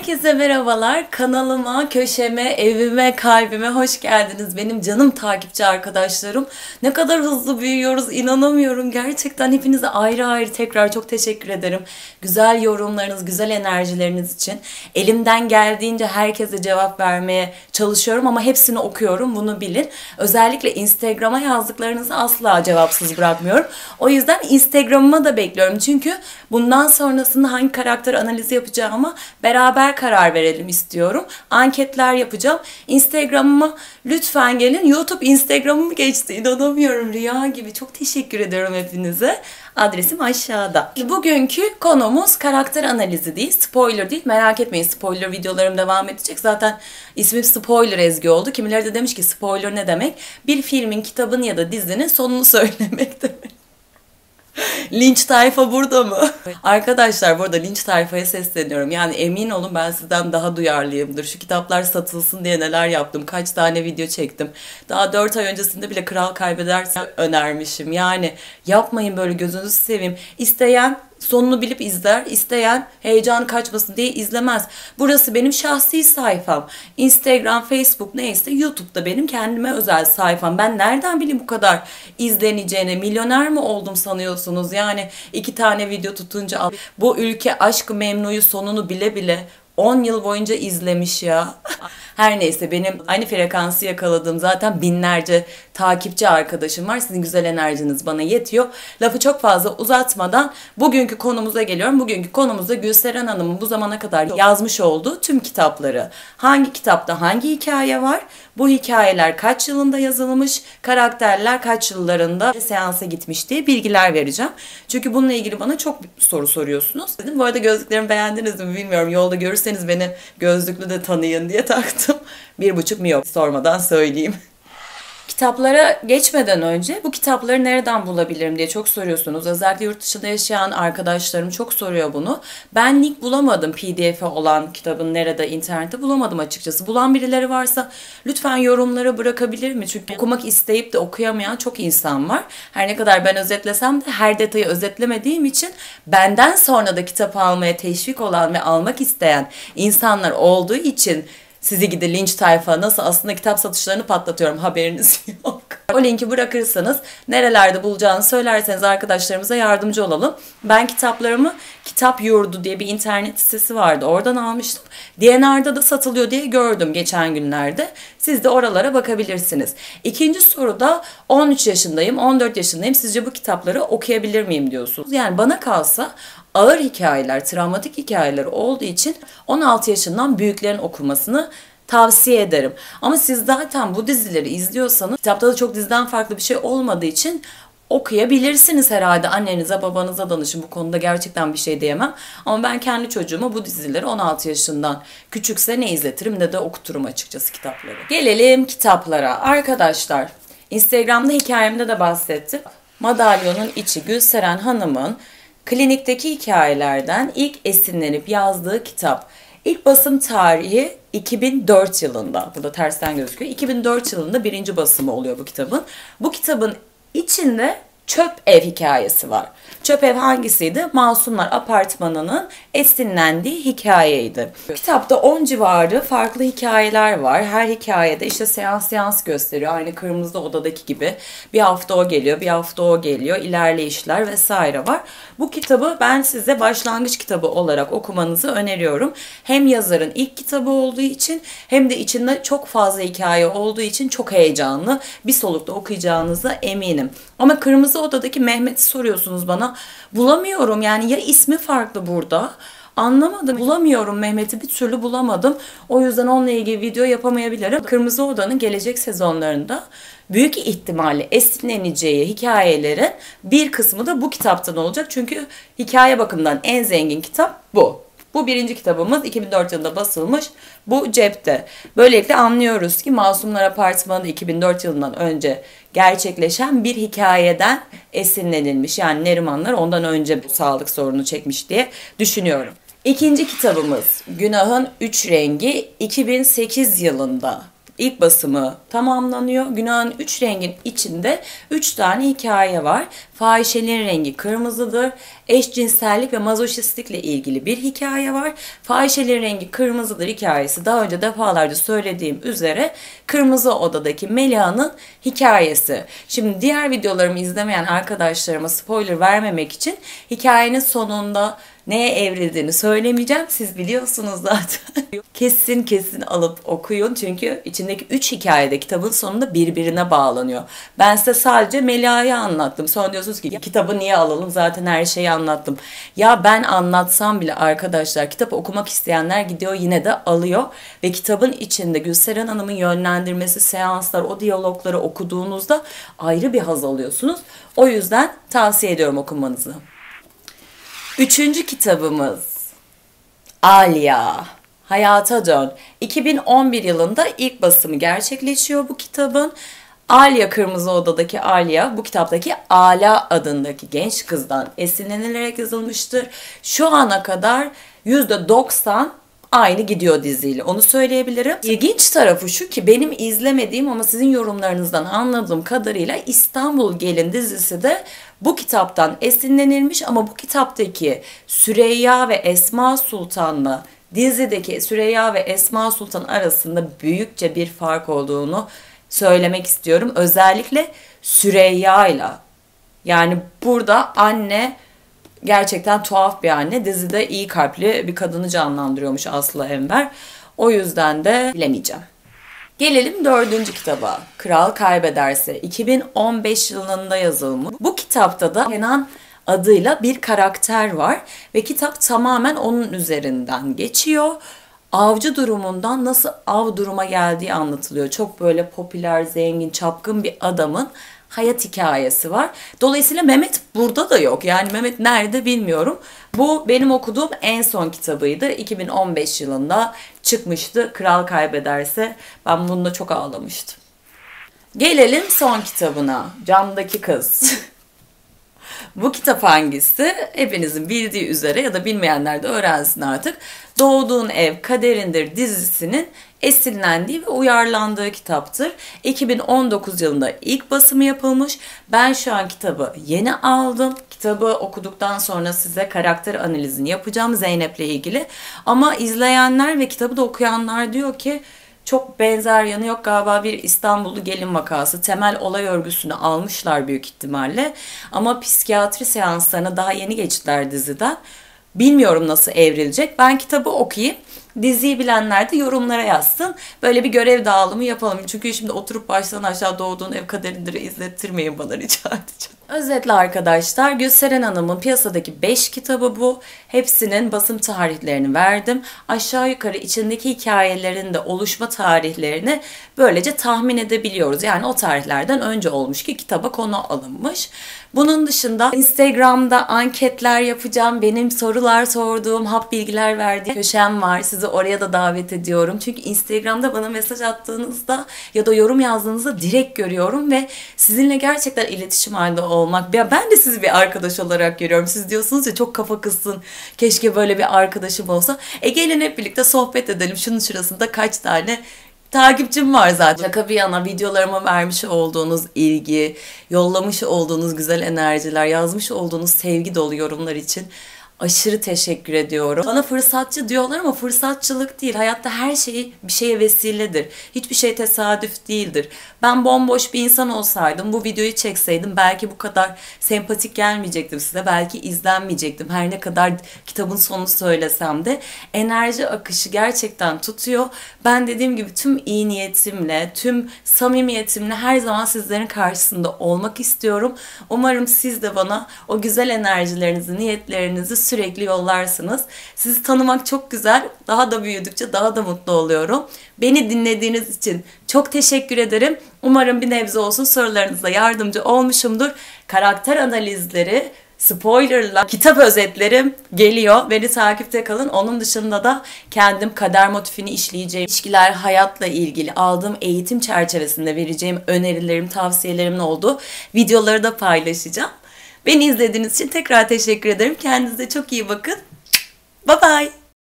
Herkese merhabalar. Kanalıma, köşeme, evime, kalbime hoş geldiniz. Benim canım takipçi arkadaşlarım. Ne kadar hızlı büyüyoruz inanamıyorum. Gerçekten hepinize ayrı ayrı tekrar çok teşekkür ederim. Güzel yorumlarınız, güzel enerjileriniz için. Elimden geldiğince herkese cevap vermeye çalışıyorum ama hepsini okuyorum bunu bilin. Özellikle Instagram'a yazdıklarınızı asla cevapsız bırakmıyorum. O yüzden Instagram'ıma da bekliyorum. Çünkü bundan sonrasında hangi karakter analizi yapacağıma beraber karar verelim istiyorum. Anketler yapacağım. Instagram'ıma lütfen gelin. YouTube Instagram'ım geçti. İnanamıyorum rüya gibi. Çok teşekkür ediyorum hepinize. Adresim aşağıda. Bugünkü konumuz karakter analizi değil, spoiler değil. Merak etmeyin spoiler videolarım devam edecek. Zaten ismim spoiler Ezgi oldu. Kimileri de demiş ki spoiler ne demek? Bir filmin, kitabın ya da dizinin sonunu söylemek demek. Linç tayfa burada mı? Arkadaşlar burada linç tayfaya sesleniyorum. Yani emin olun ben sizden daha duyarlıyımdır. Şu kitaplar satılsın diye neler yaptım. Kaç tane video çektim. Daha 4 ay öncesinde bile Kral Kaybederse önermişim. Yani yapmayın böyle gözünüzü seveyim. İsteyen sonunu bilip izler. isteyen heyecan kaçmasın diye izlemez. Burası benim şahsi sayfam. Instagram, Facebook neyse YouTube'da benim kendime özel sayfam. Ben nereden bileyim bu kadar izleneceğini? Milyoner mi oldum sanıyorsunuz? Yani iki tane video tutunca bu ülke aşk memnuyu sonunu bile bile 10 yıl boyunca izlemiş ya. Her neyse benim aynı frekansı yakaladığım zaten binlerce takipçi arkadaşım var. Sizin güzel enerjiniz bana yetiyor. Lafı çok fazla uzatmadan bugünkü konumuza geliyorum. Bugünkü konumuzda Gülseren Hanım'ın bu zamana kadar yazmış olduğu tüm kitapları. Hangi kitapta hangi hikaye var? Bu hikayeler kaç yılında yazılmış? Karakterler kaç yıllarında seansa gitmiş diye bilgiler vereceğim. Çünkü bununla ilgili bana çok soru soruyorsunuz. Dedim bu arada gözlüklerimi beğendiniz mi bilmiyorum. Yolda görürseniz beni gözlüklü de tanıyın diye taktım. Bir buçuk miyop sormadan söyleyeyim. Kitaplara geçmeden önce bu kitapları nereden bulabilirim diye çok soruyorsunuz. Özellikle yurt dışında yaşayan arkadaşlarım çok soruyor bunu. Ben link bulamadım pdf olan kitabın nerede internette bulamadım açıkçası. Bulan birileri varsa lütfen yorumlara bırakabilir mi? Çünkü okumak isteyip de okuyamayan çok insan var. Her ne kadar ben özetlesem de her detayı özetlemediğim için benden sonra da kitap almaya teşvik olan ve almak isteyen insanlar olduğu için sizi gidi linç tayfa nasıl? Aslında kitap satışlarını patlatıyorum. Haberiniz yok. O linki bırakırsanız nerelerde bulacağını söylerseniz arkadaşlarımıza yardımcı olalım. Ben kitaplarımı Kitap Yurdu diye bir internet sitesi vardı. Oradan almıştım. DNR'da da satılıyor diye gördüm geçen günlerde. Siz de oralara bakabilirsiniz. İkinci soruda 13 yaşındayım, 14 yaşındayım. Sizce bu kitapları okuyabilir miyim diyorsunuz. Yani bana kalsa ağır hikayeler, travmatik hikayeler olduğu için 16 yaşından büyüklerin okumasını tavsiye ederim. Ama siz zaten bu dizileri izliyorsanız kitapta da çok diziden farklı bir şey olmadığı için okuyabilirsiniz herhalde. Annenize babanıza danışın. Bu konuda gerçekten bir şey diyemem. Ama ben kendi çocuğuma bu dizileri 16 yaşından küçükse ne izletirim ne de okuturum açıkçası kitapları. Gelelim kitaplara. Arkadaşlar Instagram'da hikayemde de bahsettim. Madalyonun içi Gülseren Hanım'ın klinikteki hikayelerden ilk esinlenip yazdığı kitap. İlk basım tarihi 2004 yılında. Burada tersten gözüküyor. 2004 yılında birinci basımı oluyor bu kitabın. Bu kitabın içinde çöp ev hikayesi var. Çöp ev hangisiydi? Masumlar Apartmanı'nın esinlendiği hikayeydi. Kitapta 10 civarı farklı hikayeler var. Her hikayede işte seans seans gösteriyor. Aynı Kırmızı Oda'daki gibi. Bir hafta o geliyor, bir hafta o geliyor. İlerleyişler vesaire var. Bu kitabı ben size başlangıç kitabı olarak okumanızı öneriyorum. Hem yazarın ilk kitabı olduğu için hem de içinde çok fazla hikaye olduğu için çok heyecanlı. Bir solukta okuyacağınıza eminim. Ama Kırmızı Oda'daki Mehmet'i soruyorsunuz bana. Bulamıyorum yani ya ismi farklı burada Anlamadım. Bulamıyorum Mehmet'i bir türlü bulamadım. O yüzden onunla ilgili video yapamayabilirim. Kırmızı Oda'nın gelecek sezonlarında büyük ihtimalle esinleneceği hikayelerin bir kısmı da bu kitaptan olacak. Çünkü hikaye bakımından en zengin kitap bu. Bu birinci kitabımız 2004 yılında basılmış. Bu cepte. Böylelikle anlıyoruz ki Masumlar Apartmanı 2004 yılından önce gerçekleşen bir hikayeden esinlenilmiş. Yani Nerimanlar ondan önce bu sağlık sorunu çekmiş diye düşünüyorum. İkinci kitabımız Günahın Üç Rengi 2008 yılında ilk basımı tamamlanıyor. Günahın üç rengin içinde üç tane hikaye var. Fahişelerin rengi kırmızıdır. Eşcinsellik ve mazoşistlikle ilgili bir hikaye var. Fahişelerin rengi kırmızıdır hikayesi. Daha önce defalarca söylediğim üzere Kırmızı Oda'daki Melia'nın hikayesi. Şimdi diğer videolarımı izlemeyen arkadaşlarıma spoiler vermemek için hikayenin sonunda neye evrildiğini söylemeyeceğim. Siz biliyorsunuz zaten. kesin kesin alıp okuyun. Çünkü içindeki 3 hikayede kitabın sonunda birbirine bağlanıyor. Ben size sadece Melia'yı anlattım. Sonra diyorsunuz ki kitabı niye alalım? Zaten her şeyi anlattım. Ya ben anlatsam bile arkadaşlar kitap okumak isteyenler gidiyor yine de alıyor. Ve kitabın içinde Gülseren Hanım'ın yönlendirmesi, seanslar, o diyalogları okuduğunuzda ayrı bir haz alıyorsunuz. O yüzden tavsiye ediyorum okumanızı. Üçüncü kitabımız Alya. Hayata Dön. 2011 yılında ilk basımı gerçekleşiyor bu kitabın. Alya Kırmızı Oda'daki Alya bu kitaptaki Ala adındaki genç kızdan esinlenilerek yazılmıştır. Şu ana kadar %90 aynı gidiyor diziyle. Onu söyleyebilirim. İlginç tarafı şu ki benim izlemediğim ama sizin yorumlarınızdan anladığım kadarıyla İstanbul Gelin dizisi de bu kitaptan esinlenilmiş ama bu kitaptaki Süreyya ve Esma Sultan'la dizideki Süreyya ve Esma Sultan arasında büyükçe bir fark olduğunu söylemek istiyorum. Özellikle Süreyya ile. Yani burada anne gerçekten tuhaf bir anne. Dizide iyi kalpli bir kadını canlandırıyormuş Aslı Enver. O yüzden de bilemeyeceğim. Gelelim dördüncü kitaba. Kral Kaybederse. 2015 yılında yazılmış. Bu kitapta da Kenan adıyla bir karakter var ve kitap tamamen onun üzerinden geçiyor. Avcı durumundan nasıl av duruma geldiği anlatılıyor. Çok böyle popüler, zengin, çapkın bir adamın hayat hikayesi var. Dolayısıyla Mehmet burada da yok. Yani Mehmet nerede bilmiyorum. Bu benim okuduğum en son kitabıydı. 2015 yılında çıkmıştı. Kral Kaybederse. Ben bunda çok ağlamıştım. Gelelim son kitabına. Camdaki Kız. Bu kitap hangisi? Hepinizin bildiği üzere ya da bilmeyenler de öğrensin artık. Doğduğun Ev Kaderindir dizisinin esinlendiği ve uyarlandığı kitaptır. 2019 yılında ilk basımı yapılmış. Ben şu an kitabı yeni aldım. Kitabı okuduktan sonra size karakter analizini yapacağım Zeynep'le ilgili. Ama izleyenler ve kitabı da okuyanlar diyor ki çok benzer yanı yok galiba bir İstanbullu gelin vakası. Temel olay örgüsünü almışlar büyük ihtimalle. Ama psikiyatri seanslarına daha yeni geçtiler diziden. Bilmiyorum nasıl evrilecek. Ben kitabı okuyayım. Diziyi bilenler de yorumlara yazsın. Böyle bir görev dağılımı yapalım. Çünkü şimdi oturup baştan aşağı doğduğun ev kaderindir izlettirmeyin bana rica edeceğim. Özetle arkadaşlar Gülseren Hanım'ın piyasadaki 5 kitabı bu. Hepsinin basım tarihlerini verdim. Aşağı yukarı içindeki hikayelerin de oluşma tarihlerini böylece tahmin edebiliyoruz. Yani o tarihlerden önce olmuş ki kitaba konu alınmış. Bunun dışında Instagram'da anketler yapacağım. Benim sorular sorduğum, hap bilgiler verdiğim köşem var. Sizi oraya da davet ediyorum. Çünkü Instagram'da bana mesaj attığınızda ya da yorum yazdığınızda direkt görüyorum ve sizinle gerçekten iletişim halinde olmak. Ya ben de sizi bir arkadaş olarak görüyorum. Siz diyorsunuz ya çok kafa kızsın. Keşke böyle bir arkadaşım olsa. E gelin hep birlikte sohbet edelim. Şunun şurasında kaç tane takipçim var zaten. Şaka bir yana videolarıma vermiş olduğunuz ilgi, yollamış olduğunuz güzel enerjiler, yazmış olduğunuz sevgi dolu yorumlar için aşırı teşekkür ediyorum. Bana fırsatçı diyorlar ama fırsatçılık değil. Hayatta her şeyi bir şeye vesiledir. Hiçbir şey tesadüf değildir. Ben bomboş bir insan olsaydım, bu videoyu çekseydim belki bu kadar sempatik gelmeyecektim size. Belki izlenmeyecektim. Her ne kadar kitabın sonunu söylesem de enerji akışı gerçekten tutuyor. Ben dediğim gibi tüm iyi niyetimle, tüm samimiyetimle her zaman sizlerin karşısında olmak istiyorum. Umarım siz de bana o güzel enerjilerinizi, niyetlerinizi sürekli yollarsınız. Sizi tanımak çok güzel. Daha da büyüdükçe daha da mutlu oluyorum. Beni dinlediğiniz için çok teşekkür ederim. Umarım bir nebze olsun sorularınızda yardımcı olmuşumdur. Karakter analizleri, spoilerla kitap özetlerim geliyor. Beni takipte kalın. Onun dışında da kendim kader motifini işleyeceğim. ilişkiler, hayatla ilgili aldığım eğitim çerçevesinde vereceğim önerilerim, tavsiyelerimin olduğu videoları da paylaşacağım. Beni izlediğiniz için tekrar teşekkür ederim. Kendinize çok iyi bakın. Bye bye.